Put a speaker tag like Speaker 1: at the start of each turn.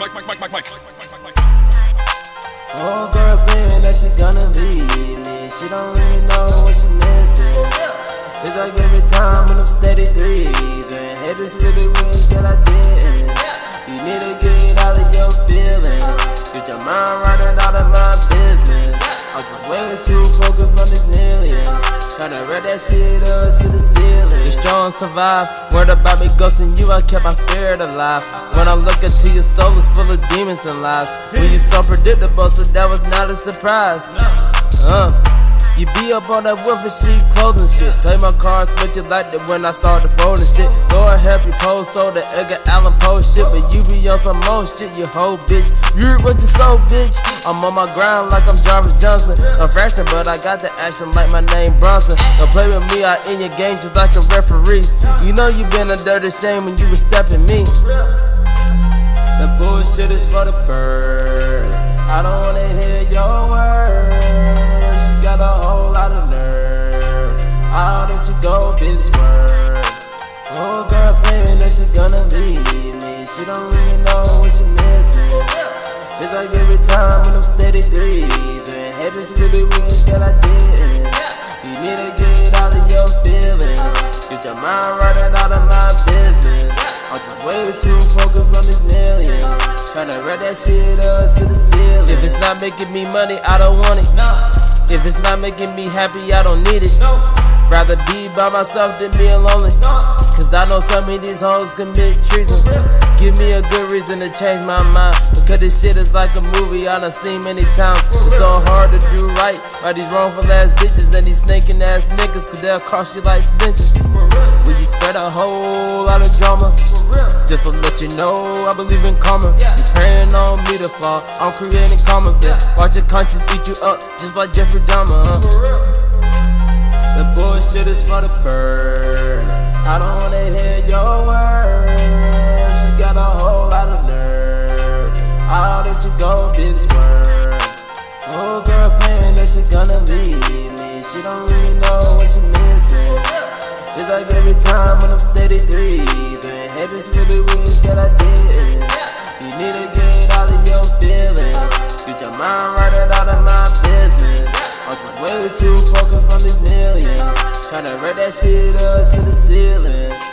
Speaker 1: Old girl saying that she gonna leave me. She don't really know what she missing. It's like every time when I'm steady breathing. Haters really wish that I didn't. You need to get out of your feelings. Get your mind and out of my business. I'm just way too focused millions. Tryna read that shit up to the ceiling. The strong survive. Word about me ghosting you, I kept my spirit alive. When I look into your soul, it's full of demons and lies. When you so predictable, so that was not a surprise. Uh. You be up on that wolf and sheep clothing shit. Play my cards, but you like it when I start to fold and shit. Lord help you pose so the Edgar Allan Poe shit. But you be on some more shit, you hoe bitch. You what you so bitch. I'm on my grind like I'm Jarvis Johnson. I'm freshman, but I got the action like my name Bronson. Don't play with me, I in your game just like a referee. You know you been a dirty shame when you was stepping me. The bullshit is for the birds. I don't wanna hear your words. Time when I'm steady breathing. Haters really that I didn't. You need to get out of your feelings. Get your mind right out of my business. I'm just way too focused on these millions. Tryna read that shit up to the ceiling. If it's not making me money, I don't want it. If it's not making me happy, I don't need it. Rather be by myself than being lonely. Cause I know some of these hoes commit treason. Give me a good reason to change my mind. Because this shit is like a movie I done seen many times. It's so hard to do right by these wrongful ass bitches and these snaking ass niggas. Cause they'll cost you like stenches. Will you spread a whole lot of drama? Just to let you know I believe in karma. You praying on me to fall. I'm creating karma. Watch your conscience eat you up just like Jeffrey Dahmer. Huh? The bullshit is for the birds. I don't wanna hear your words. You got a whole lot of nerve. How did you go this word? Oh, girl saying that she gonna leave me. She don't really know what she missing. It's like every time when I'm Tryna read that shit up to the ceiling.